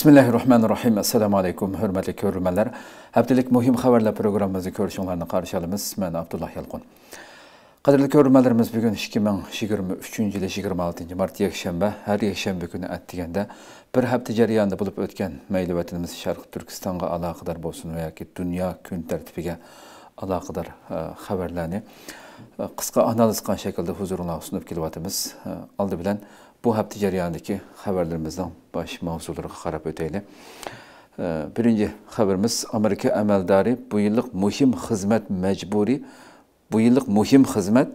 Bismillahirrahmanirrahim. Assalamu alaykum, hörmətli görürmənlər. Həftəlik mühim xəbərlər proqramımızı görüşünlərini qarşılayırıq. Mən Abdullah Yalqın. Qadirli görürmənlərimiz bu gün 2023-cü il 26-cı mart yekşənbə, hər yekşənbə günü ət deyəndə bir həftə cərəyanında olub ötən məyli vətənimiz Şərq Türkistanğa əlaqədar olsun və ya ki, dünya gün tərtibinə əlaqədar e, xəbərlərini e, qısqa analiz qan şəkildə huzurunuza sunub kilvatımız e, aldı bilən bu hafta jarayonidagi xabarlarimizdan bosh mavzularga qarab o'taylik birinchi xabarimiz amerika amaldori bu yillik muhim xizmat majburiy bu yillik muhim xizmat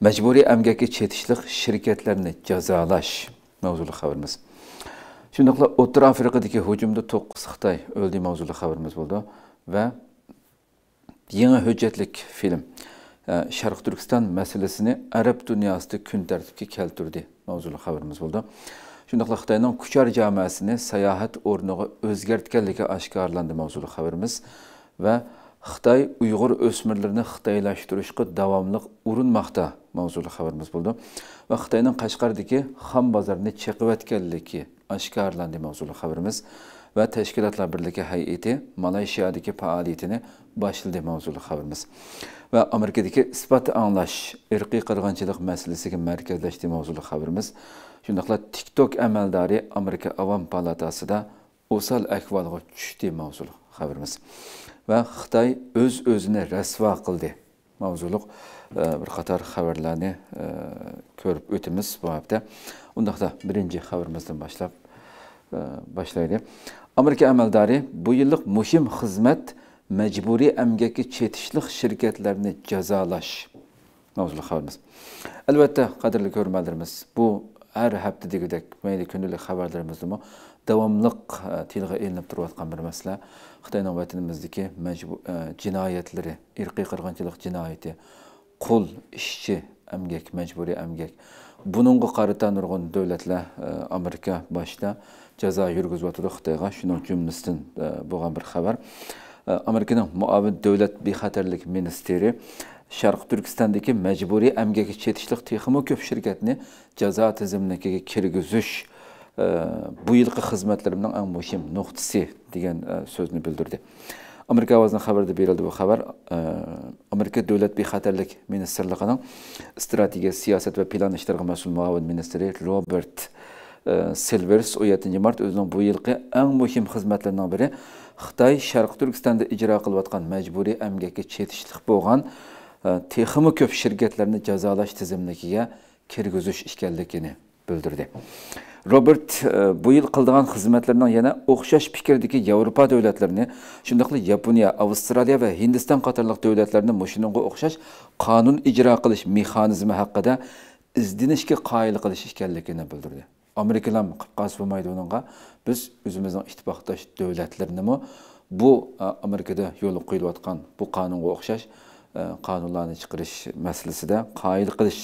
majburiy emgakka chetishliq shirkatlarni jazolash mavzuli xabarimiz shundoqla o'rta afrikadagi hujumda to'qqiz xitoy o'ldi mavzuli xabarimiz bo'ldi va yangi hujjatlik film sharq turkiston masalasini arab dunyosida kun tartibga keltirdi mavzuli xabarimiz bo'ldi shundoqla xitoyning kuchar jamoasini sayohat o'rniga o'zgartganligi oshkorlandi mavzuli xabarimiz va xitoy uyg'ur o'smirlarini xitoylashtirishga davomli urinmoqda mavzuli xabarimiz bo'ldi va xitoyning qashqardagi xom bozorini cheqiyotganligi oshkorlandi mavzuli xabarimiz va tashkilotlar birligi hay'ati malayshiyadagi faoliyatini boshladi mavzuli xabarimiz va amerikadagi sifati anglash irqiy qirg'inchilik masalasiga markazlashdi mavzuli xabarimiz. Shundoqla tiktok amaldori amerika avom palatasida o'sal ahvolga tushdi mavzuli xabarimiz. Va xitoy o'z öz o'zini rasvo qildi mavzuli e, bir qator xabarlarni e, ko'rib o'tamiz bu hafta undaqda birinchi xabarimizdan boshlab e, boshlaydi. Amerika amaldori bu yillik muhim xizmat majburiy amgaki chetishliq shirkatlarni jazolash. Albatta qadrli ko'rmalarimiz bu har haftadagidek mayli kundalik xabarlarimizda davomliq e, tilga ilinib turayotgan bir masala xitoyning vatanimizdagi e, jinoyatlari irqiy qirg'inchilik jinoyati qul ishchi amgak majburiy amgak. Buningga qarata nurg'un davlatlar e, amerika boshida jazo yurgizyotidi xitoyga. Shuning jumlasidan bo'lgan bir xabar. Американың muavin dövlət bexətərlik министері Şərq Türkistandakı məcburi əmgəki çetişlik texmi көп şirkətini cəza tizimlikiga kirgizüş e, bu yılki xizmətlərimin ən mühim nöqtəsi degan e, sözünü bildirdi. Amerika avazının xəbərdə verildi bu Америка e, Amerika Dövlət Bexətərlik стратегия, strategiya, siyasət və plan işlərinə məsul müavin ministri Robert Silvers 17 mart özünün bu xitoy sharq turkistonda ijro qilayotgan majburiy amgakka chetishliq bo'lgan e, texmi ko'p shirkatlarni jazolash tizimligiga kirgizish ekanligini bildirdi. Robert e, bu yil qildigan xizmatlarning yana o'xshash fikrdagi yevropa davlatlarini shundoqli yaponiya avstraliya va hindiston qatorliq davlatlarni mushunga o'xshash qonun ijro qilish mexanizmi haqida izlanishga qoyil qilish ekanligini bildirdi. Amerikalar qilib qolsa bo'lmaydi unga biz o'zimizning ittifoqdosh davlatlarnimi? Bu e, amerikada yo'l qo'yilayotgan bu qonunga o'xshash e, qonunlarni chiqarish masalasida qoyil qilish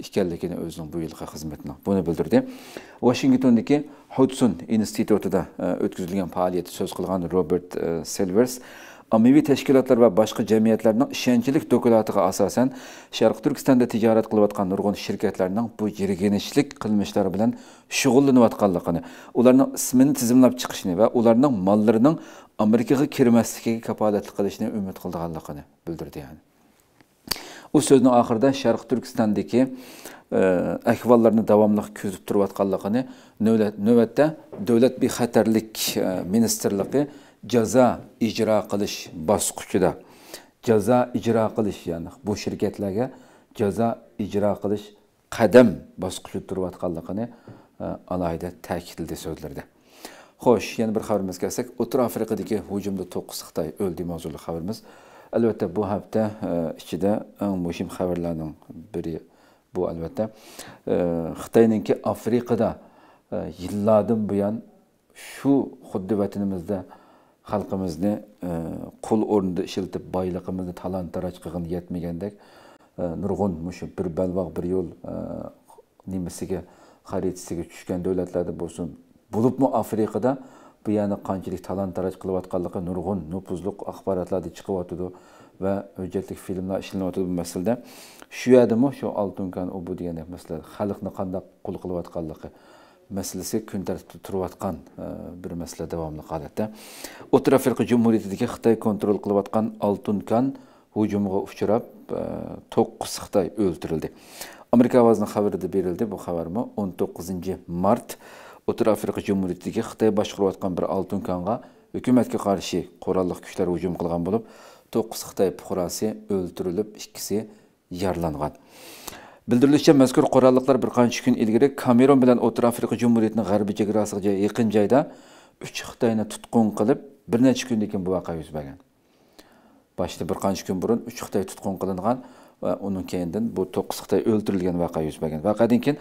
ekanligini o'zining bu yilgi xizmatini buni bildirdi. Washingtondagi hudson institutida e, o'tkazilgan faoliyatda so'z qilgan robert silvers ommaviy tashkilotlar va boshqa jamiyatlarning ishonchlik dokladiga asosan sharq turkistonda tijorat qilayotgan nurg'un shirkatlarning bu yirginishlik qilmishlari bilan shug'ullanayotganligini ularning ismini tizimlab chiqishni va ularning mollarining amerikaga kirmasligiga kafolatlik qilishni umid qilganligini bildirdi yani. U so'zni oxirida sharq turkistondagi e, ahvollarni davomli kuzatib turayotganligini navbatda davlat bexatarlik e, ministrligi jazo ijro qilish bosqichida. Jazo ijro qilish ya'ni bu shirkatlarga jazo ijro qilish qadam bosqichida turayotganligini e, alohida ta'kidladi so'zlarda. Xo'sh yana bir xabarimizga kelsak. O'rta afrikadagi hujumda to'qqiz xitoy o'ldi mavzuli xabarimiz. Albatta bu hafta e, ichida eng muhim xabarlarning biri bu albatta. E, Xitoyninki afrikada yillardan buyon shu xuddi vatanimizda xalqimizni e, qul o'rnida ishiltib boyligimizni talon taroj qilgin yetmagandek e, nurg'un mushu bir balvoq bir yo'l e, nimasiga xaritasiga tushgan davlatlarda bo'lsin. Bo'libmi afrikada bu yana qanchalik talon taroj qilayotganligi nurg'un nupuzli axborotlarda chiqyotidi va hujjatli filmlar ishlanyotidi bu masalada. Shu yerdami shu oltin kan u bu degan masalan xalqni qandoq qul qilayotganligi. Masalasi kun tartibda turayotgan bir masala davomli holatda o'rta afrika jumuriyatidagi xitoy kontrol qilayotgan oltin kan hujumga uchrab to'qqiz xitoy o'ldirildi amerika ovozining xabarida berildi bu xabarmi o'n to'qqizinchi mart o'rta afrika jumuriyatidagi xitoy boshqarayotgan bir oltin konga hukumatga qarshi qurolli kuchlar hujum qilgan bo'lib to'qqiz fuqarosi o'ldirilib ikkisi yaralangan bildirilishicha mazkur qurolliqlar bir qancha kun ilgari kameron bilan o'rta afrika jumuriyatining g'arbiy chegarasiga yaqin joyda uch xitoyni tutqun qilib bir necha kundan keyin bu voqea yuz bergan. Boshida bir qancha kun burun uch xitoy tutqun qilingan va undan keyindan bu to'qqiz xitoy o'ldirilgan voqea yuz bergan. Voqeadan keyin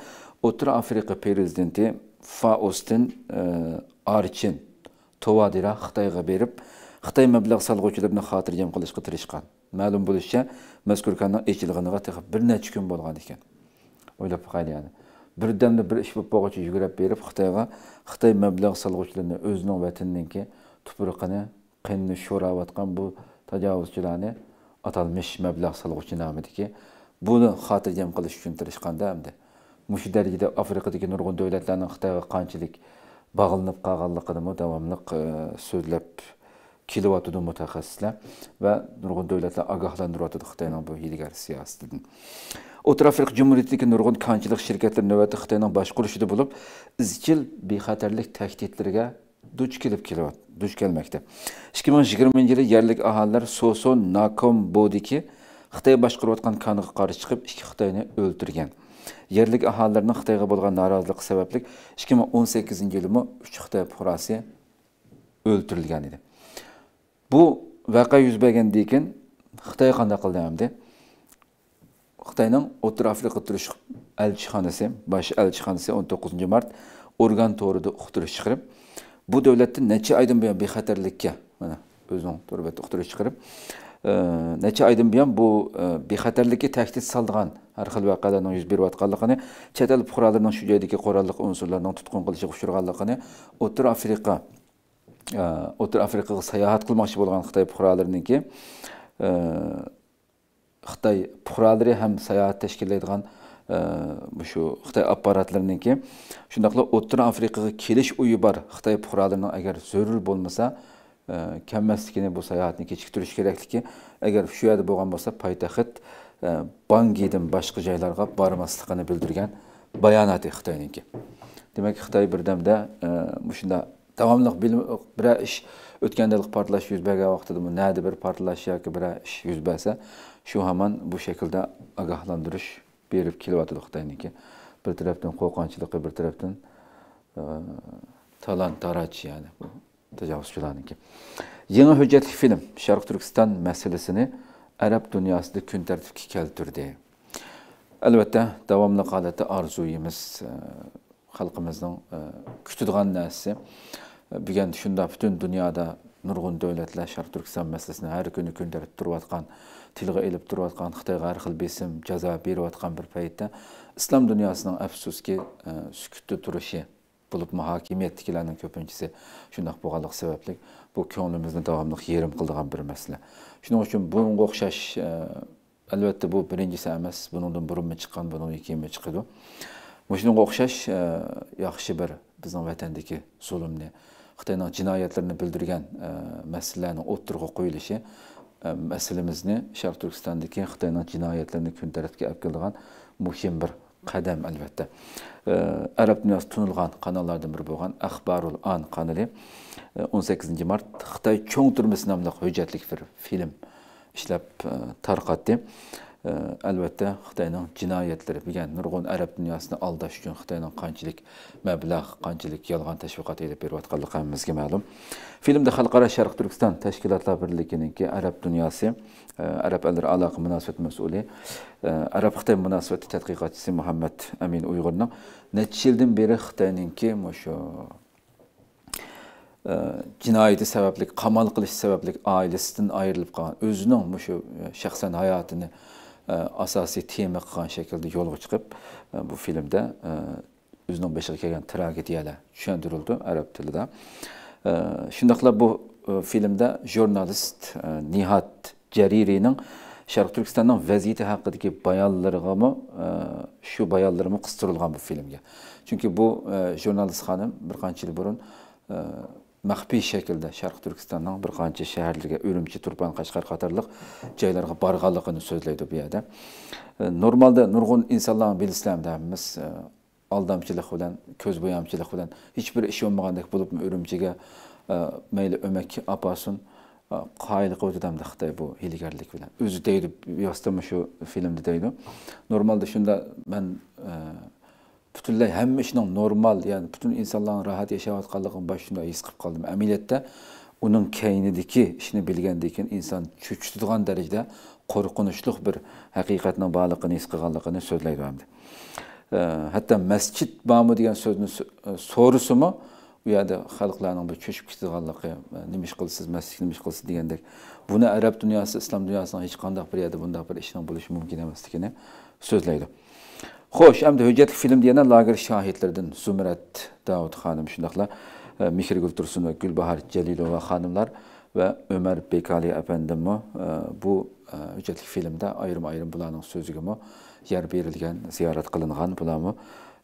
o'rta afrika prezidenti faustin e, archin tovadira xitoyga berib xitoy mablag' solg'uvchilarini xotirjam qilishga tirishgan. Ma'lum bo'lishicha mazkur kanal echilganiga bir necha kun bo'lgan ekan. O'ylab boqaylik yani. Birdamda bir ish bo'lib bo'lguncha yugurib berib xitoyga xitoy mablag' solg'uvchilarni o'zining vataniniki tuprog'ini qinni sho'rayotgan bu tajovuzchilarni atalmish mablag' solg'uvchi nomidagi buni xotirjam qilish uchun tirishganda hamda mushu darajada afrikadagi nurg'un davlatlarning xitoyga qanchalik bog'linib qolganligini davomli e, so'zlab kelyotidi mutaxassislar va nurg'un davlatlar ogohlantiryotdi xitoyning bu hilgar siyosatidan. O'rta afrika jumuriyatidagi nurg'un konchilik shirkatlar navbatda xitoyning boshqurishida bo'lib izchil bexatarlik tahdidlariga duch kelib kelyapti duch kelmoqda. ikki ming yigirmanchi yili yerlik aholilar soson nakom bodiki xitoy boshqarayotgan konga qarshi chiqib ikki xitoyni o'ldirgan. Yerlik aholilarning xitoyga bo'lgan noroziligi sababli ikki ming o'n sakkizinchi yilimi uch xitoy fuqarosi o'ldirilgan edi. Bu vaqa yuz bergandan keyin xitoy qanday qildi hamda xitoyning o'rta afrika turish elchixonasi bosh elchixonasi o'n to'qqizinchi mart organ to'rida uqtirish chiqarib bu davlatda necha oydan buyon bexatarlikka mana o'zining turbatda uqtirish chiqarib e, necha oydan buyon bu e, bexatarlikka tahdid solgan har xil voqealarning yuz berayotganligini chet el fuqarolarining shu joydagi qurolli unsurlarning tutqun qilishiga uchraganligini o'rta afrika Э, отур африкага саяхат кылмакчы болгон кытай пухраларыныңки кытай э, пухралары һәм саяхат тәшкилләйдиган э, ушу кытай аппаратларыныңки шундайлар отур африкага келиш уyu бар кытай пухраларының агар зөрүр болмаса кәммәслигини бу саяхатны кечиктириш кереклиги агар ушу жерде болгон болса пайтахт бангиден башка жайларга бармаслыгын билдирген баянаты кытайныңки демек кытай бир дамда ушундай Tamamlıq bir iş ötken yıllık partlaş yüz bəgə vaxtıdır mı? Nədir bir partlaş ya ki, bir iş yüz bəsə, şu haman bu şekilde agahlandırış berib kilvatılıq da ki, bir taraftan qoğançılıqı, bir taraftan e, talan, taraç yani bu təcavüzçülərinki. Yeni hüccətli film Şərq Türkistan meselesini Arab dünyasında gün tərtibki keltirdi. Elbette devamlı qalətdə arzuyimiz, e, xalqımızın e, kütüdğan nəsi. Bugun shunda butun dunyoda nurg'un davlatlar sharq turkiston masalasini har kuni ko'tarib turayotgan tilga ilib turayotgan xitoyga har xil besim jazo berayotgan bir paytda islom dunyosining afsuski sukutda turishi bo'lib hokimiyatdagilarning ko'pinchisi shundoq bo'lganligi sababli bu ko'nglimizni davomli yerim qiladigan bir masala shuning uchun bunga o'xshash albatta bu birinchisi emas bundan burunmi chiqqan bundan keyinmi chiqadi shunga o'xshash yaxshi bir bizning vatandagi zulmni xitoyning jinoyatlarini bildirgan e, masalalarni o'ttirg'a qo'yilishi e, masalamizni sharq turkistondagi xitoyning jinoyatlarini kun tartibga olib keladigan muhim bir qadam albatta. E, Arab dunyosi tunilgan kanallardan biri bo'lgan axbarul an kanali o'n sakkizinchi mart xitoy cho'ng turmusi nomli hujjatli bir film ishlab tarqatdi. Albatta xitoyning jinoyatlari degan nurg'un arab dunyosini aldash uchun xitoyning qanchalik mablag' qanchalik yolg'on tashviqot elib berayotganligi hammamizga ma'lum filmda xalqaro sharq turkiston tashkilotlar birliginiki arab dunyosi arab allar aloqa munosabat mas'uli arab xitoy munosabati tadqiqotchisi muhammad amin uyg'urning necha yildan beri xitoyninki shu jinoyati sababli qamal qilish sababli oilasidan ayrilib qolgan o'zining shu shaxsan hayotini asosiy tema qilgan shaklda yo'lga chiqib bu filmda o'zining boshiga kelgan tragediyalar tushuntirildi arab tilida shundoqla bu filmda jurnalist nihat jaririyning sharq turkistonning vaziyati haqidagi bayonlarigami shu bayonlarimi qistirilgan bu filmga chunki bu jurnalist xonim bir qancha burun мәқпи шәкілді Шарқ Түркістанның бір қанша шәһәрлерге Үрімші, Турпан, Қашқар қатарлық жайларға барғанлығын сөйлейді бұл жерде. Нормалда нұрғын инсонлар білісламда біз алдамчылық bilan, көз боямчылық bilan hech bir ish bo'lmagandek bo'lib Үрімшіге mayli өмәкке апасын қайыл қойдыдамды Қытай бұл елігерлік bilan. Өзі дейді, ястымы шу фильмді дейді. Нормалда шында мен butunlay hamma ishning normal ya'ni butun insonlarning rohat yashayotganligini bosh shunday his qilib qoldim. Amaliyotda uning kaynidagi ishni bilgandan keyin inson cho'chitadigan darajada qo'rqinchli bir haqiqatning borligini his qilganligini so'zlaydi hamda. Hatto masjid bormi degan so'zni e, so'risimi u yerda xalqlarning bir cho'chib ketadiganligi e, nima ish qilsiz masjid nima ish qilsiz degandek buni arab dunyosi islom dunyosini hech qanday bir yerda bunday bir ishning bo'lishi mumkin emasligini so'zlaydi. Xoş, əmdə hüccətli film deyəndə Laqır Şahidlərdən Zümrət Davud xanım, şundaqla e, Mixrigül Tursun və Gülbahar Cəlilova xanımlar və Ömər Bekali əpəndimi e, bu e, hüccətli filmdə ayrım-ayrım bulanın sözgümü yer verilgən, ziyarət qılınğan bulamı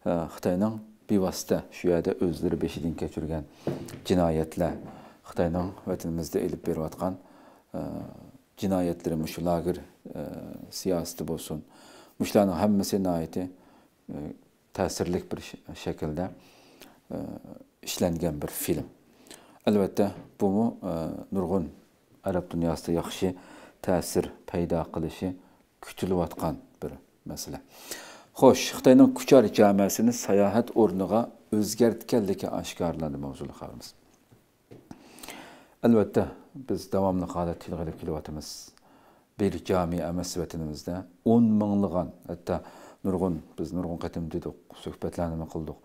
Xitayının bivasitə şüyədə özləri beşidin keçirgən cinayətlə Xitayının vətənimizdə elib verib atqan cinayətlərimiz, Laqır siyasəti bolsun, bo'lsin hammasi nihoyatda e, ta'sirli bir shaklda e, ishlangan bir film. Albatta bumi e, nurg'un arab dunyosida yaxshi ta'sir paydo qilishi kutilayotgan bir masala. Xo'sh xitoyning kuchar jamoasini sayohat o'rniga o'zgartganligi oshkorlandi mavzuli xabarimiz. Albatta biz davomli holat tilga kelyapmiz bir jami emas vatanimizda o'n minglagan hatto nurg'un biz nurg'un qatim dedik suhbatlarni qildik.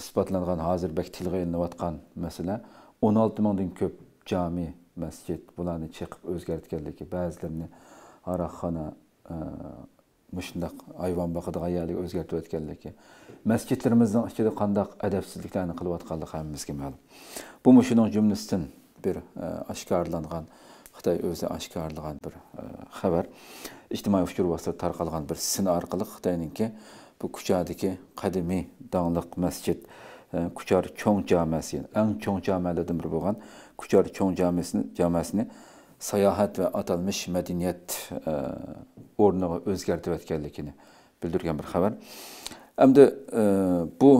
Isbotlangan hozir bak tilga ilinayotgan masala o'n olti mingdan ko'p jami masjid bularni chiqib o'zgartganligi ba'zilarini aroqxona e, mushundaq ayvon boqadigan o'zgartirib o'zgartayotganligi masjidlarimizning ichida qandaq adabsizliklarni qilayotganligi hammamizga ma'lum. Bu mushuning jumlasidan bir e, oshkorlangan Xitay özü aşkarlayan bir e, xəbər ictimai fikir vasitəsilə tarqalğan bir sin arqalı Xitayınki bu Kuchadakı qədimi dağlıq məscid e, Kuchar Çoğ Camisi, yəni ən çoğ camilərdən biri olan Kuchar Çoğ Camisini camisini səyahət və atılmış mədəniyyət e, ornuna özgərtib etkənligini bildirən bir xəbər. Həm də bu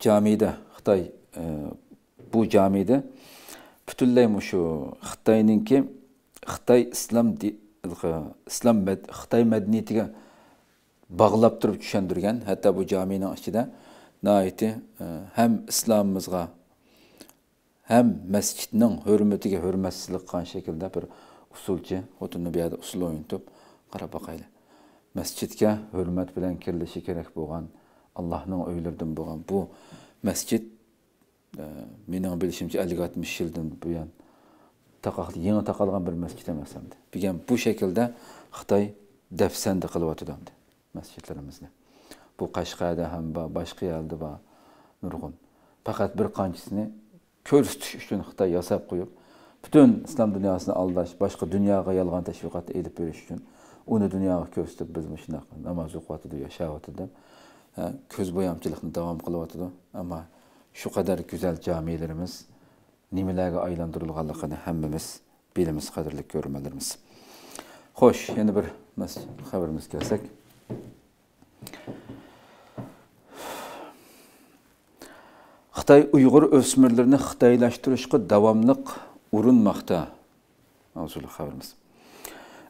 camidə Xitay bu camidə butunlay shu xitoyninki? Xitoy islom islom xitoy madaniyatiga bog'lab turib турып hatto bu бу ichida naiti e, ham islomimizga ham masjidning hurmatiga hurmatsizlik qilgan shaklda bir usulchi xuddi bu yerda usul o'ynatib qarab boqayli masjidga hurmat bilan kirilishi kerak bo'lgan allohning uylardan bo'lgan bu masjid mening bilishimcha ellik oltmish yildan buyon yangi taqalgan bir masjid emas endi degan bu shaklda xitoy dafsanda qilyotidi masjidlarimizni bu qashqarda ham bor boshqa yerda bor nurg'un faqat bir qanchisini ko'rsatish uchun xitoy yasab qo'yib butun islom dunyosini aldash boshqa dunyoga yolg'on tashviqot elib berish uchun uni dunyoga ko'rsatib biz shunaqa namoz o'qiyotidi yashayotidi ko'z bo'yamchilikni davom qilyotdi ammo şu kadar güzel camilerimiz nimelerge aylandırılganlygyny hemmemiz bilimiz kadirlik görmelerimiz. Hoş, yeni bir haberimiz gelsek. Xitay Uyghur ösmirlerini Xitaylaştırışqa davamlıq urunmaqda. Mavzulu haberimiz.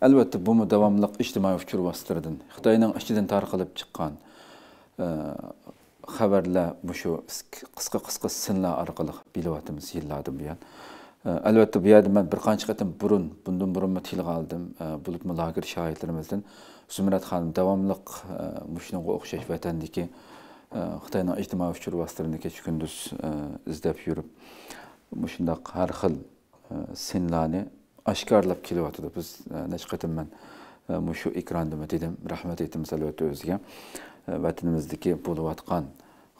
Elbette bu mu davamlıq ijtimai fikir vasıtırıdın. Xitayning içinden tarqalıb çıqqan xabarlar shu qisqa qisqa sinlar orqali bilyapmiz yillardan buyon. Albatta bu yerda man bir qancha qatim burun bundan burunmi tilga oldim. Bulut lager shoirlarimizdan zumrat xonim davomli shunga o'xshash vatandagi xitoyning ijtimoiy uchur vositalarini kecha kunduz izlab yurib shundoq har xil sinlarni oshkorlab kelyotidi biz e, necha qatim man e, shu ekrandami dedim rahmat aytamiz albatta o'ziga. vətənimizdəki buluvatqan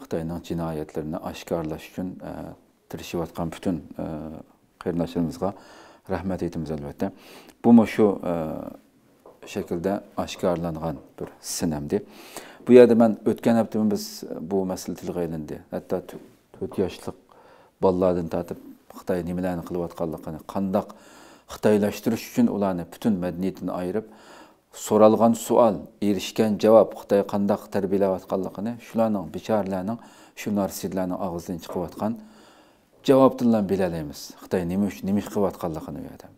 Xitayının cinayətlərini aşkarlaş üçün tirişivatqan bütün xeyirnaşlarımızға rəhmət etdimiz əlbəttə. Bu məşu şəkildə aşkarlanğan bir sinəmdir. Bu yerdə mən ötən həftə biz bu məsələ tilqə elindi. Hətta 4 yaşlıq ballardan tatıb Xitay nimələri qılıb atqanlığını, qandaq Xitaylaşdırış üçün onları bütün mədəniyyətini ayırıb so'ralgan savol erishgan javob xitoy qandoq tarbiyalayotganligini shularning bechoralarning shu narsalarning og'zidan chiqayotgan javobdan bilalaymiz xitoy nima uchun nima qilayotganligini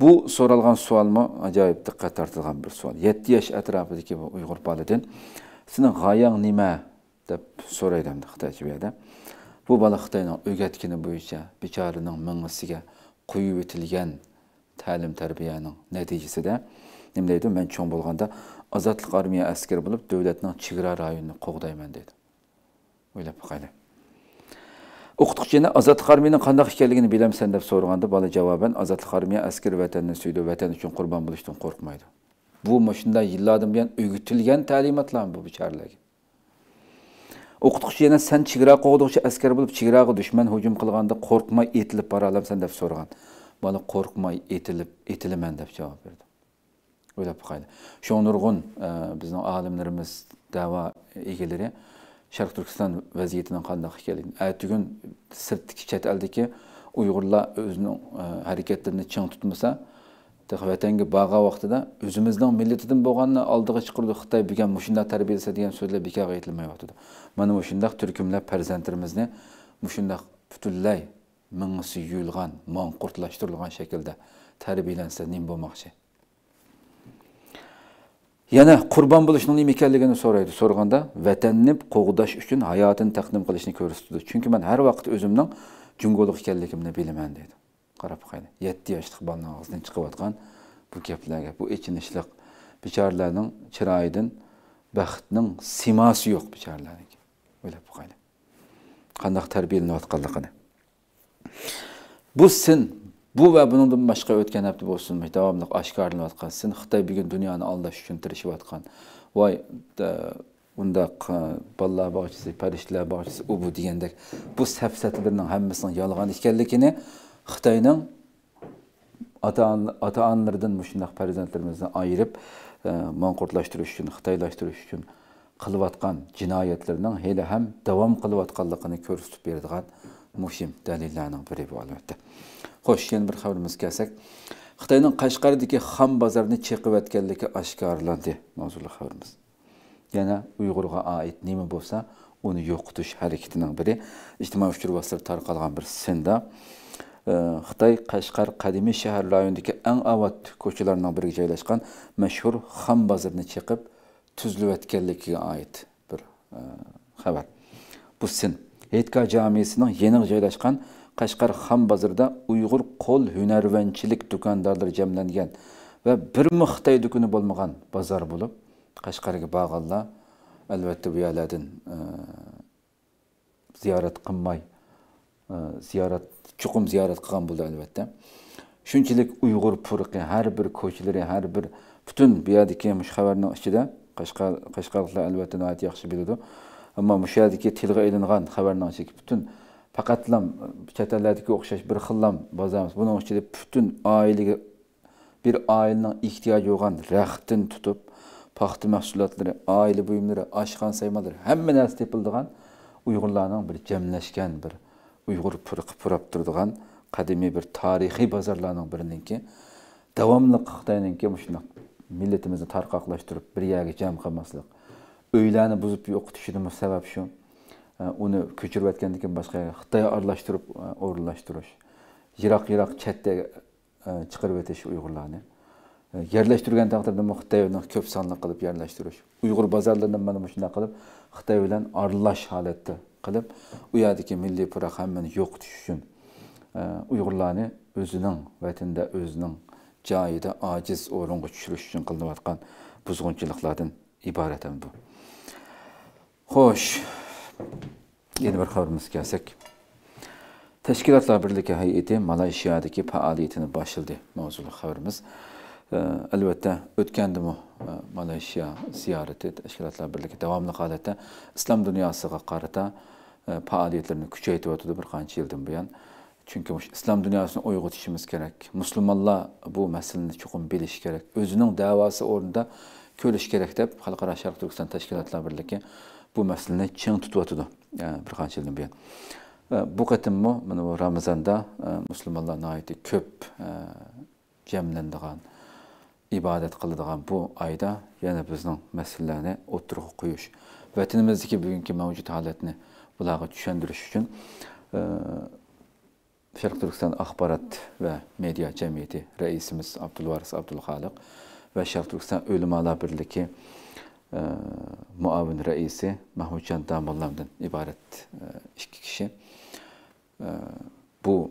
bu so'ralgan savolmi ajoyib diqqat tortilgan bir savol yetti yosh atrofidagi bu uyg'ur boladan seni g'oyang nima deb so'raydi xitoycha bu yerda bu bola xitoyning o'rgatgani bo'yicha bechoraning ming'isiga quyib o'tilgan ta'lim tarbiyaning natijasida nima deydi men cho'ng bo'lganda ozodlik armiya askari bo'lib davlatning chegara rayonini qo'g'dayman deydi o'ylab boqaylik. O'qituvchini ozodlik armiyani qandoq ekanligini bilamsan deb so'raganda bola javoban ozodlik armiya askari vatanni suydi vatan uchun qurbon bo'lishdan qo'rqmaydi. Bu shunday yillardan buyon o'gitilgan ta'limotlar bu bechoralarga o'qituvchi yana san chegara qo'g'duvchi askar bo'lib chegaraga dushman hujum qilganda qo'rqmay etilib bora olamsan deb so'ragan bola qo'rqmay etilib etilaman deb javob berdi. O'ylab boqaylik shu nurg'un e, bizning olimlarimiz davo egalari sharq turkiston vaziyatining qandoq ekanligini ertagun sirtdiki chet eldagi uyg'urlar o'zining e, harakatlarini ching tutmasa vatanga bag'a vaqtida o'zimizning millatidan bo'lganni oldiga chiqirdi xitoy bo'lgan mushundoq tarbiyalasa degan so'zlar bekorga aytilmayotdi mana mushundoq turkumlar farzandlarimizni mushundoq butunlay mingisi yuyilgan manqurtlashtirilgan shaklda tarbiyalansa nim bo'lmoqchi. Yana qurbon bo'lishning nima ekanligini so'raydi. So'raganda vatanni qo'g'dash uchun hayotini taqdim qilishni ko'rsatdi. Chunki man har vaqt o'zimning jungolik ekanligimni bilaman deydi qarab qo'ydi yetti yoshli bolani og'zidan chiqayotgan bu gaplarga bu ichinishliq bechoralarning chiroyidan baxtning simosi yo'q bechoralarniki o'ylab qo'ydi qandoq tarbiyalanayotganligini bu sin bu va bundan boshqa o'tgan hafta bo'lsin davomli oshkorlanayotgan sin xitoy bugun dunyoni aldash uchun tirishayotgan voy undaq e, bolalar bog'chasi farishtalar bog'chasi u bu degandek bu safsatalarning hammasining yolg'on ekanligini xitoyning ota onalaridan shundoq farzandlarimizni ayirib e, manqurtlashtirish uchun xitoylashtirish uchun qilayotgan jinoyatlarning hali ham davom qilayotganligini ko'rsatib beradigan muhim dalillarning biri bu albatta xo'sh yana bir xabarimizga kelsak. Xitoyning qashqardagi xom bozorini cheqiyotganligi oshkorlandi mavzuli xabarimiz. Yana uyg'urga oid nima bo'lsa uni yo'qotish harakatining biri ijtimoiy uchur vositalarida tarqalgan bir sinda xitoy qashqar qadimiy shahar rayonidagi eng avat ko'chalarning biriga joylashgan mashhur xam bozorini chiqib tuzilayotganligiga oid bir e, xabar. Bu sin hetka jamisining yangi joylashgan qashqar xam bozorida uyg'ur qo'l hunarvanchilik do'kondorlari jamlangan va birmi xitoy do'koni bo'lmagan bozor bo'lib qashqarga borganlar albatta bu yerlardan e, ziyorat qilmay e, ziyorat chuqur ziyorat qilgan bo'ldi albatta. Shunchalik uyg'ur purqi har bir ko'chalari har bir butun bu yerdagi shu xabarni ichida qashqarliklar albatta yaxshi biladi. Ammo shu yerdagi tilga ilingan xabarni ichida butun faqatlam chet ellardagi o'xshash bir xillam bozorimiz buning ichida butun oilaga bir oilaning ehtiyoji bo'lgan raxtdan tutib paxta mahsulotlari oila buyumlari oshxon saymonlari hamma narsa tepildigan uyg'urlarning bir jamlashgan bir uyg'ur purab turadigan qadimiy bir tarixiy bozorlarning biriniki davomli xitoyniki shundoq millatimizni tarqoqlashtirib bir yerga jam qilmaslik. Uylarni buzib yo'qotishini sabab shu. Uni ko'chirayotgandan keyin boshqa xitoy aralashtirib o'rinlashtirish yiroq yiroq chetda chiqarib o'tish uyg'urlarni yerlashtirgan taqdirda xitoyni ko'p sonli qilib yerlashtirish uyg'ur bozorlaridan mana shunday qilib xitoy bilan aralash holatda qilib u yerdagi milliy pura hammani yo'qotish uchun uyg'urlarni o'zining vatanida o'zining joyida ojiz o'ringa tushirish uchun qilinayotgan buzg'unchiliklardan iborat bu xo'sh Yeni bir xəbərimiz gəlsək. Təşkilatlar Birliyi heyəti Malayşiyadakı fəaliyyətini başladı. Mövzulu xəbərimiz. Əlbəttə, ee, ötkəndi bu Malayşiya ziyarəti Təşkilatlar Birliyi davamlı halətdə İslam dünyasına qarata fəaliyyətlərini küçəyətib ötürdü bir qanç ildən bu yan. Çünki İslam dünyasını oyğutuşumuz gerek. Müslümanlar bu meselini çoxun biliş gerek. Özünün davası orada görüş gerek deyip Xalqara Şərq Türkistan Təşkilatlar Birliyi bu məsələni kən tutuatıdır. Yəni e, bir qanç ildən e, bu yana. Bu qətəmmə mən bu Ramazanda e, müsəlmanlara aid köp cəmləndiğən ibadət qıldığan bu ayda yəni biznin məsələlərini oturuq qoyuş. Vətənimizdəki bugünkü mövcud halətini bulağa düşəndiriş üçün Şərq Türkistan Axbarat və Media Cəmiyyəti rəisimiz Abdulvaris Abdulxalıq və Şərq Türkistan Ölümalar Birliyi e, muavin reisi Mahmut Can Damallam'dan ibaret e, iki kişi. E, bu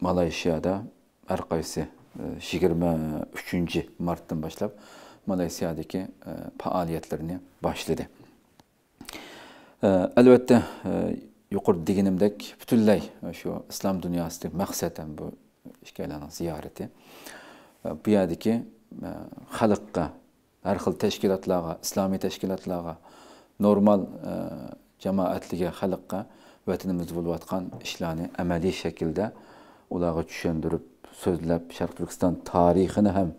Malezya'da erkaysi e, 23. Mart'tan başlayıp Malezya'daki e, faaliyetlerini başladı. E, elbette e, yuqur diginimdek bütünley şu İslam dünyasındaki maksaten bu işgalanan ziyareti. E, bu yerdeki e, halkka hər xil təşkilatlara, İslami təşkilatlara, normal ə, cəmaətliyə, xalqqa vətənimiz bulvatqan işlərini əməli şəkildə onlara düşündürüb, sözləb Şərq Türkistan tarixini həm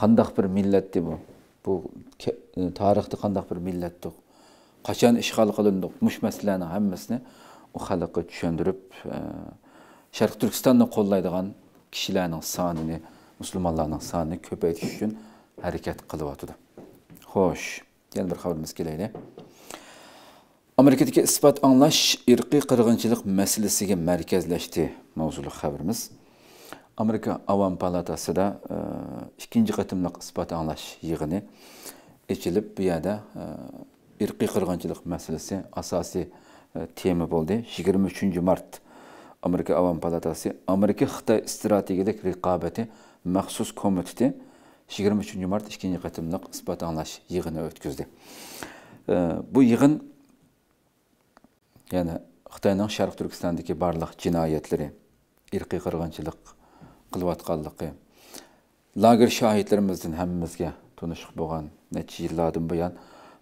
qandaq bir millətdir bu. Bu e, tarixdə qandaq bir millətdir. Qaçan işğal qılındıq, müş məsələni hamısını o xalqqa düşündürüb ə, Şərq Türkistanı qollaydığan kişilərin sanını, müsəlmanların sanını köpəyətmək üçün harakat qilyotidi xo'sh yana bir xabarimiz kelaylik amerikadagi isbot anglash irqiy qirg'inchilik masalasiga markazlashdi mavzuli xabarimiz amerika avom palatasida ikkinchi qatimliq isbot anglash yig'ini ichilib bu yerda irqiy qirg'inchilik masalasi asosiy tema bo'ldi yigirma uchinchi mart amerika avom palatasi amerika xitoy strategiyalik raqobati maxsus komiteti 23 mart 2 qatımlıq isbat anlaş yığını ötküzdü. Bu yığın yəni Xitayının Şərq Türkistandakı barlıq cinayətləri, irqi qırğınçılıq qılvatqanlığı, lager şahidlərimizdən həmmizə tunuşuq bolğan neçə illərdən bu yan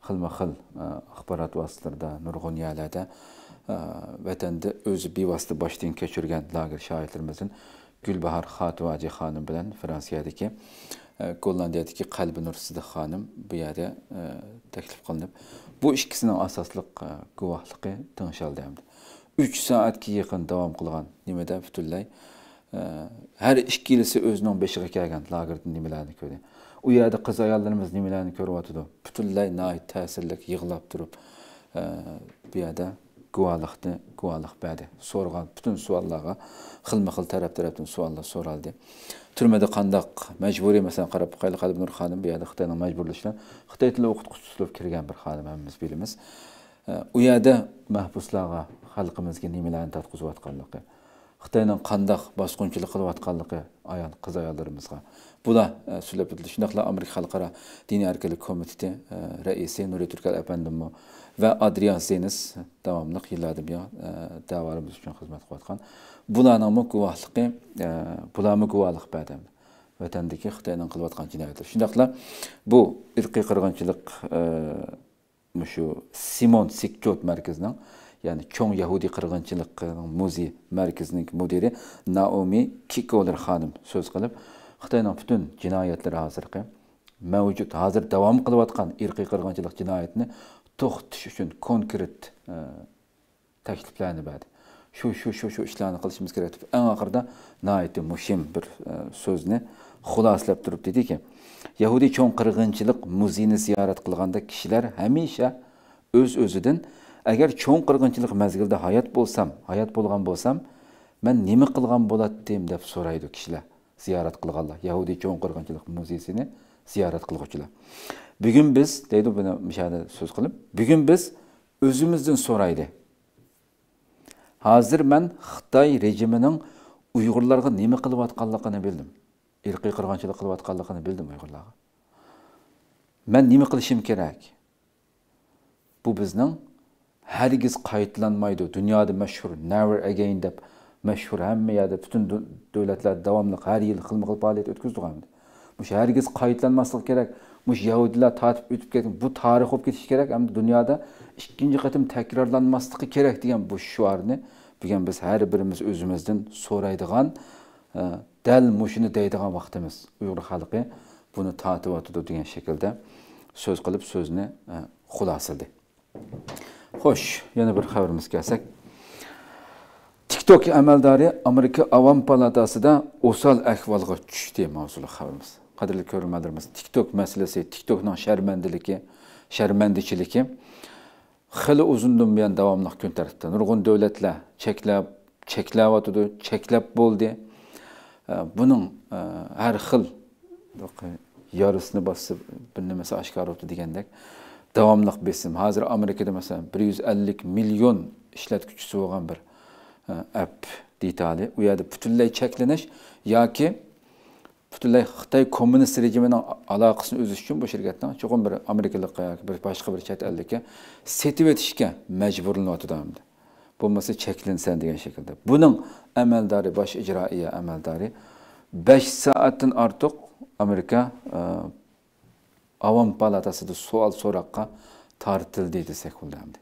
xilma-xil e, axbarat vasitələrində, nurgun yerlərdə vətəndə özü bivasitə başdan keçirən lager şahidlərimizin Gülbahar Xatvaci xanım bilan Fransiyadakı Gollandiyadakı Qalbi Nur Siddiq xanım bu yerdə e, təklif qılınıb. Bu ikisinin əsaslıq guvahlığı e, danışıldı həm də. 3 saatki yaxın davam qılğan nimədə bütünlüy e, hər ikilisi özünün beşiğə gələn laqırdı nimələrini gördü. O yerdə qız ayollarımız nimələrini görüb atdı. Bütünlüy nəhayət təsirlik yığılıb durub bu yerdə guvohlikni guvohlik berdi. So'rgan butun savollarga xilma xil taraf tarafdan savollar so'raldi. Turmada qandaq majburiy masalan qarab qayli qalbnur xonim bu yerda xitoyning majburlashidan xitoy tili o'qituvchisi bo'lib kirgan bir xonim hammamiz bilamiz. U yerda mahbuslarga xalqimizga nimalarni tatqizayotganligi xitoyning qandaq bosqinchilik qilayotganligi ayol qiz ayollarimizga. Bular so'zlab o'tildi shundoqla amerika xalqaro diniy erkinlik komiteti e, raisi nuriy turkal apandimni və Adrian Zenis davamlıq yıllardır bir e, davarımız üçün xidmət qoyatqan. Bulanamı quvahlıqı, e, bulamı quvahlıq bədim vətəndəki Xitayla qılıb atqan cinayətlər. Şundaqla bu irqi qırğınçılıq e, Simon Sikkot mərkəzinin yani Çoğ Yahudi Qırğınçılıqının muzey mərkəzinin müdiri Naomi Kikoler xanım söz qılıb Xitayın bütün cinayətləri hazırki mevcut hazır devam kılıp atkan irki kırgınçılık cinayetini to'xtatish uchun konkret e, takliflarni berdi. Shu shu shu shu ishlarni qilishimiz kerak. Deb eng oxirida nihoyatda muhim bir e, so'zni xulosalab turib dediki yahudiy cho'ng qirg'inchilik muzeyini ziyorat qilganda kishilar hamisha o'z o'zidan agar cho'ng qirg'inchilik mazgilida hayot bo'lsam hayot bo'lgan bo'lsam man nima qilgan bo'lardim deb so'raydi kishilar ziyorat qilganlar. Yahudiy cho'ng qirg'inchilik muzeysini ziyorat qilguvchilar. бүгін біз дейді бұны мишада сөз қылып бүгін біз өзіміздің сұрайды қазір мен қытай режимінің Uygurlarga nima qilib atqanligini білдім ирқи қырғыншылық qilib atqanligini білдім ұйғырларға мен nima qilishim kerak? Bu біздің, Әргіз qaytlanmaydi. Dunyoda mashhur never again deb mashhur hamma yerda butun davlatlar davomli har yil xilma-xil faoliyat ғой Bu hargiz qaytlanmasligi kerak. Mush yahudiylar tatib o'tib ketgan bu tarix bo'lib ketishi kerak hamda dunyoda ikkinchi qatim takrorlanmasligi kerak degan bu shuarni bugun biz har birimiz o'zimizdan so'raydigan e, dal mushuni deydigan vaqtimiz uyg'ur xalqi buni tatibyotidi degan shaklda so'z qilib so'zni e, xulosaladi xo'sh yana bir xabarimizga kelsak. Tiktok amaldori amerika avom palatasida o'sal ahvolga tushdi mavzuli xabarimiz. Qadrli ko'rganlarimiz tiktok masalasi tiktokning sharmandaligi sharmandichiligi xili uzundan buyon davomli kun tartibda nurg'un davlatlar cheklab cheklayotidi cheklab bo'ldi. Buning har xil yarısını bosib bir nimasi oshkor bo'ldi degandek davomli besim. Hozir amerikada masalan bir yuz ellik million ishlatuvchisi bo'lgan bir app deytali u yerda butunlay cheklanish yoki butunlay xitoy kommunist rejimining aloqasini uzish uchun bu shirkatdan chuqur bir amerikalikqa bir boshqa bir chet ellikka setib o'tishga majburlanyotdi bo'lmasa cheklinsan degan shaklda buning amaldori bosh ijroiya amaldori besh soatdan ortiq amerika e, avom palatasida savol so'roqqa tortildi desak bo'ladi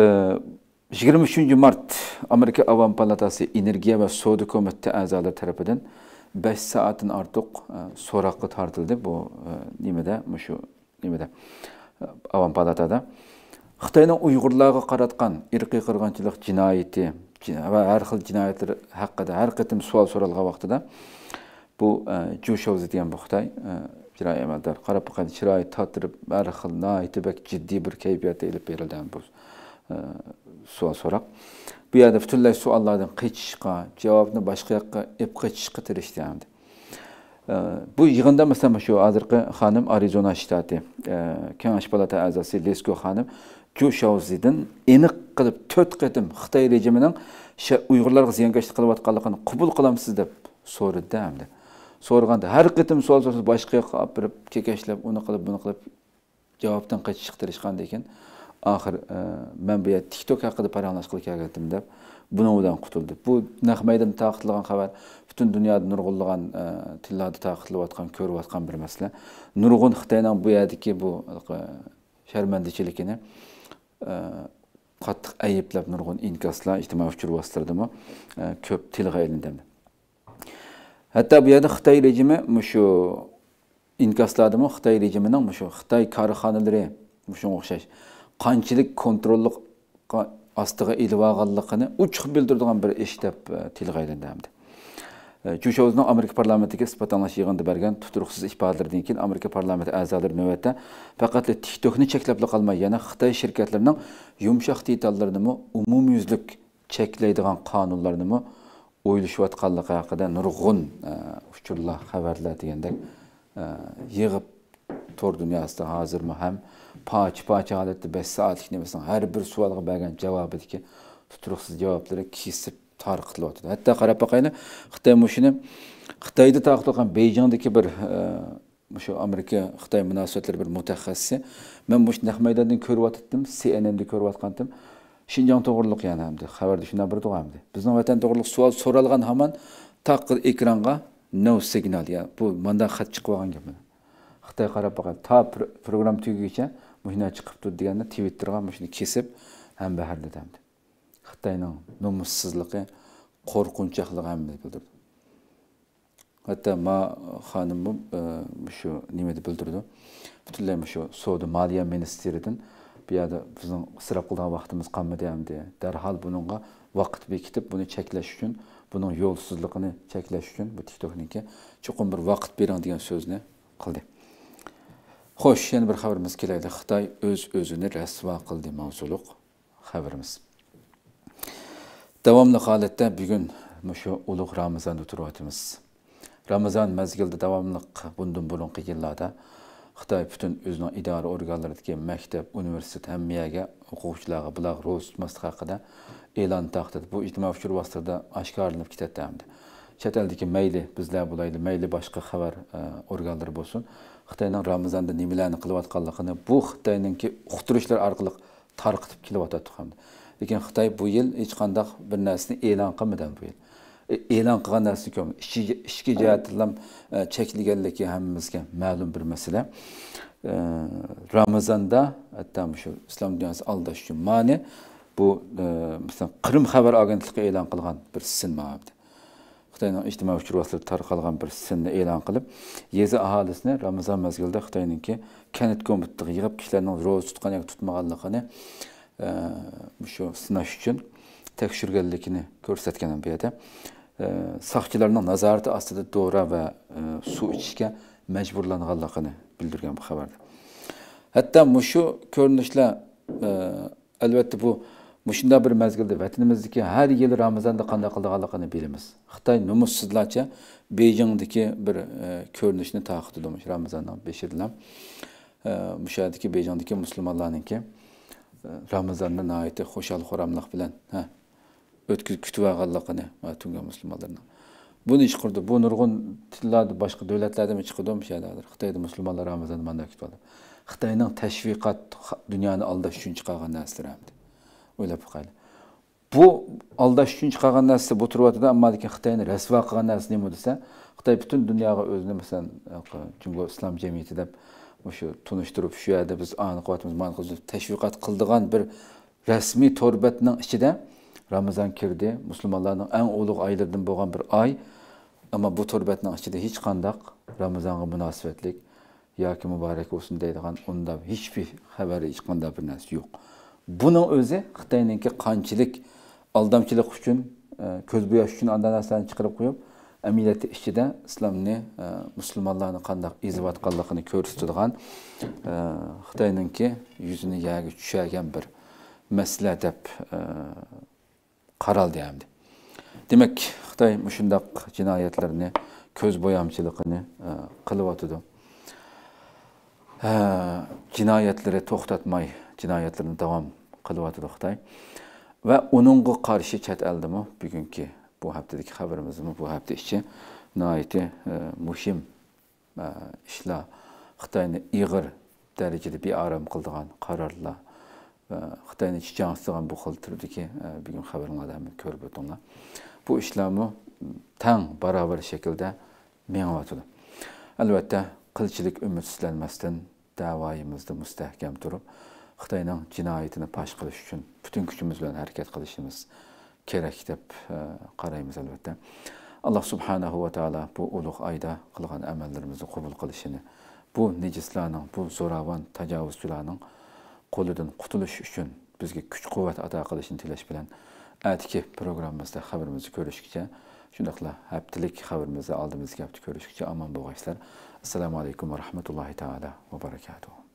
e, 23 mart amerika Аван palatasi энергия va savdo komiteti a'zolari tarafidan 5 soatdan ortiq so'roqqa tortildi bu nimada shu nimada avam palatada. Xitoyning uyg'urlarga qaratgan irqiy qirg'inchilik jinoyati va har xil jinoyatlar haqida har qatim savol so'ralgan vaqtida bu e, jushovzi degan bu xitoy e, chiroy amaldor qarapa qarshi chiroy totirib har xil noitibak jiddiy bir berilgan bu e, savol so'rab bu yerda butunlay savollardan qochishga javobni boshqa yoqqa ib qochishga tirishdi bu yig'inda masalan shu hozirgi xonim arizona shtati kengash palata a'zosi lesko xonim Ju jo'shovzidan aniq qilib to'rt qatim xitoy rejimining uyg'urlarga ziyonkashlik qilayotganligini qabul qilamsiz deb so'radida hamda so'raganda har qatim savol so'rasa boshqa yoqqa olib berib kekashlab uni qilib buni qilib javobdan qaytib chiqtirishganda ekan axir e, man bu yerda tiktok haqida paranglashgili kelgandim deb bunovidan qutuldi. Bu naq maydonda taqiqlagan xabar butun dunyoda nurg'unlagan e, tillarda taqiqlayotgan ko'rayotgan bir masala nurg'un xitoyning bu yerdagi bu e, sharmandachiligini qattiq ayblab nurg'un inkoslar ijtimoiy uchur vositalardami ko'p tilga aylandi hatto bu yerda xitoy rejimi shu inkoslardami xitoy rejimining shu xitoy korxonalari shunga o'xshash. Qanchalik kontrollik ostiga ilib olganligini uchuq bildiradigan bir ish deb tilga aylandi Чушоузның Америка парламентиге сыпатанлаш йыгында берген тутуруксыз ифадалардан кийин Америка парламенти әгъзалары нөвәттә фақат TikTokны чекләп калмай, яна Хытай şirketләренең йомшак детальләрне умумйөзлек чекләйдиган канунларны o'ylashib atqanligi haqida nurg'un e, uchurlar xabarlar degandek e, yig'ib to'r dunyosida hozirmi ham poch poch holatda besh soatlik nimasini har bir savolga bergan javobidagi tuturuqsiz javoblari kesib tarqityapti hatto qarab boqaylik xitoy shuni xitoyda tarqatilgan beyjingdagi bir e, shu amerika xitoy munosabatlari bir mutaxassisi man shu naq maydondan ko'ryotgandim cnnda ko'ryotgandim shinjong to'g'riliq yana hamdi xabarda shundan bir tug'amdi bizning vatan to'g'riliq savol so'ralgan hamon taqir ekranga no signal ya bu mandan xat chiqib olgan gap xitoy qarab boqadi to program tugaguncha mushuna chiqibdi deganda twitterga shuni kesib ham baharladi xitoyning nomussizligi qo'rqinchaqligi hamma bildirdi. Hatto ma xonimim shu nimada bildirdi? Butunlay shu savdo moliya ministeridan bu yerda bizning isrof qilgan vaqtimiz qolmadi hamdi darhol bunga vaqt bekitib buni cheklash uchun buning yo'lsizligini cheklash uchun bu tiktokniki chuqur bir vaqt bering degan so'zni qildi xo'sh yana bir xabarimiz kelaydi. Xitoy o'z o'zini rasvo qildi mavzuliq xabarimiz. Davomli holatda bugun shu ulug' ramazonda turyapmiz ramazon mazgilida davomli bundan burungi yillarda xitoy butun o'zining idora organlaridagi maktab universitet hammiyaga o'quvchilarga bular ro'z tutmaslik haqida e'lon taqdi bu ijtimoiy uchur vositalarida oshkorlanib ketadi chet eldagi mayli bizlar bo'layli mayli boshqa xabar e, organlari bo'lsin. Xitoyning ramazonda nimalarni qilayotganligini bu xitoyninki uqtirishlar orqali tarqitib kelyotadi hamdi lekin xitoy bu yil hech qanday bir narsani e'lon qilmadi bu yil. E, e'lon qilgan narsa ko'p. Ichki jihatdan e, cheklaganligi hammamizga ma'lum bir masala. E, ramazonda hatto shu islom dunyosi aldash uchun mani bu misol qirim xabar agentligi e'lon qilgan bir sinma xitoyning ijtimoiy uchur vositalari tarqalgan bir sinni e'lon qilib yezi aholisini ramazon mezgilida xitoyninki kanit komitetiga yig'ib kishilarning ro'za tutgan yoki tutmaganligini e, shu sinash uchun tekshirganligini ko'rsatgan bu yerda. E, soqchilarning nazorati ostida dora va e, suv ichishga majburlanganligini bildirgan bu xabarda. Hatto mushu ko'rinishlar albatta bu Muşunda bir mezgilde vatanimizdeki her yıl Ramazan'da qanday qildiganligini bilamiz. Xitoy numussizlarcha Beijingdagi bir e, ko'rinishni taqidlamoq Ramazondan beshirilgan. E, Mushadagi Beijingdagi musulmonlarningki e, Ramazonda nihoyatda xuramlik bilan ha o'tkazib kutib olganligini tunga musulmonlarning. Buni ish qurdi. Bu nurg'un tillarda boshqa davlatlarda ham chiqdi mushalardir. Xitoyda musulmonlar Ramazonni mana kutib. Xitoyning tashviqot dunyoni aldash uchun chiqargan narsalar. ойлап кайлы бу алдаш үчүн чыгарган нерсе бу туруп атат амма лекин кытайны расва кылган нерсе неме десе кытай бүтүн дүйнөөгө өзүнө маселен жумго ислам жамияти деп ушу тунуштуруп ушу жерде биз аны кылып атабыз маны кылып ташвиқат кылдыган бир расмий торбеттин ичиде рамазан кирди мусулмандардын эң улуг айлардан болгон бир ай ammo bu turbatning ichida hech qandaq ramazonga munosabatlik yoki muborak bo'lsin deydigan unda hech bir xabari hech qanday bir narsa yo'q buning o'zi Xitoyningki qanchalik aldamchilik uchun, e, ko'z bo'yash uchun andan narsalarni chiqarib qo'yib, amaliyati ichida islomni, e, musulmonlarni qanday eziyotganligini ko'rsatadigan e, Xitoyningki yuzini yagi tushagan bir masala deb e, qaraldi hamdi. Demak, Xitoy shundoq jinoyatlarni, ko'z bo'yamchiligini qilyotidi. Jinoyatlari to'xtatmay jinoyatlarni davom qilyotidi xitoy va uningga qarshi chet eldimi bugungi bu haftadagi xabarimizni bu hafta ichi nihoyatda e, muhim e, ishlar xitoyni ig'ir darajada bearam qildigan qarorlar xitoyni chichangsigan bu xil turdagi e, bugun xabarlardan ko'rib o'tinglar bu ishlarmi tang barobar shaklda mengyotidi albatta qilchilik umidsizlanmasdan davoyimizda mustahkam turib xitoyning jinoyatini pash qilish uchun butun kuchimiz bilan harakat qilishimiz kerak deb e, qaraymiz albatta. Alloh subhanahu va taolo bu ulug' oyda qilgan amallarimizni qabul qilishini bu nejislarning bu zo'ravon tajovuzchilarning qo'lidan qutulish uchun bizga kuch quvvat ato qilishini tilash bilan atigi programmamizda xabarimizni ko'rishgacha shundoqla haftalik xabarimizni oldimizga ko'rishgacha omon bo'lg'aysizlar assalomu alaykum va rahmatullohi taala va barakatuh.